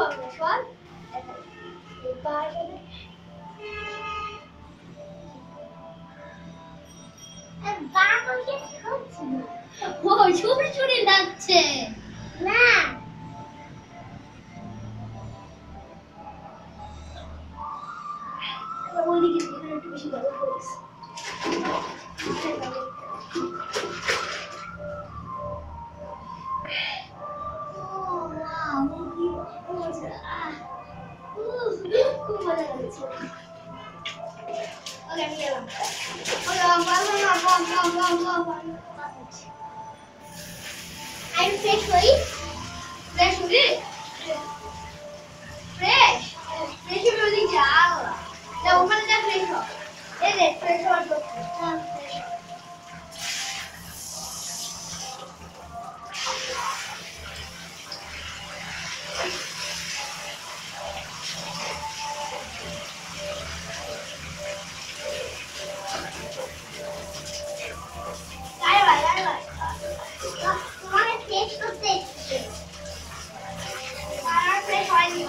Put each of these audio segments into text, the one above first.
on this. And then goodbye, And bye, I'll get home tonight. Whoa, you're really that too. Olha a minha lá. Olha lá, vai, vai, vai, vai, vai, vai. Aí o fecho aí? Fecho ali? Fecho? Fecho meu de aula. Não, vou fazer da frente, ó. Beleza, fechou a Vai,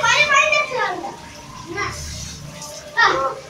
vai, vai, Defranda. Não.